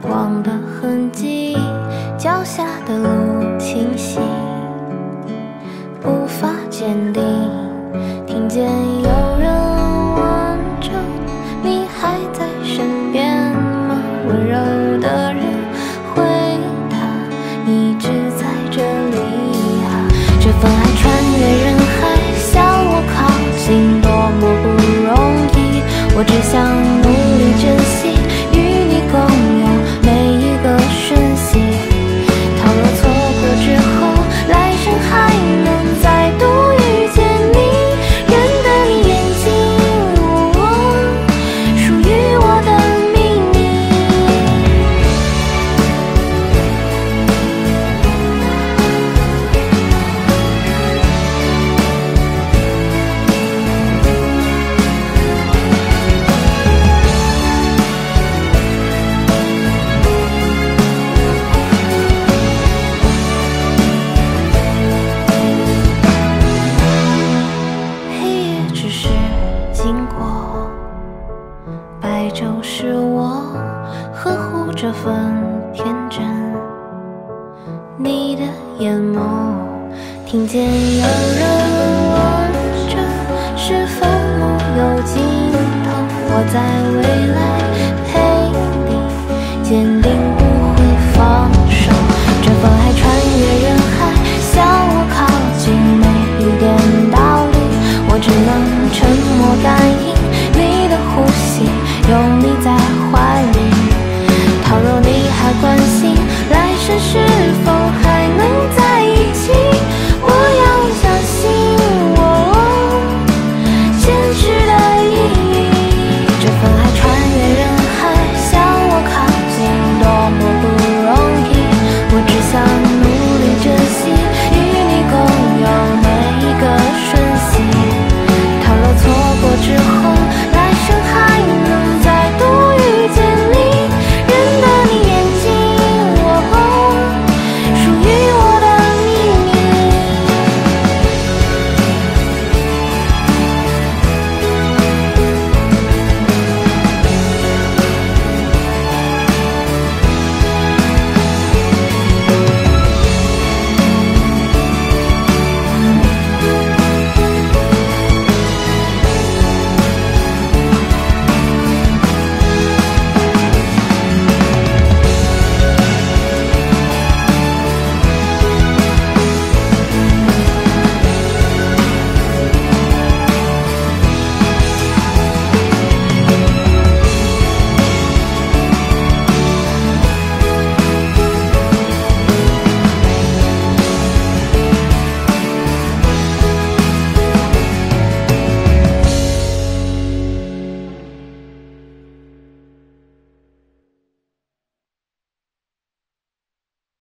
光的痕迹，脚下的路清晰，步伐坚定，听见有人问着你还在身边吗？温柔的人回答一直在这里啊，这份爱穿越人海向我靠近，多么不容易，我只想这份天真。你的眼眸，听见有人问着，是否梦有尽头？我在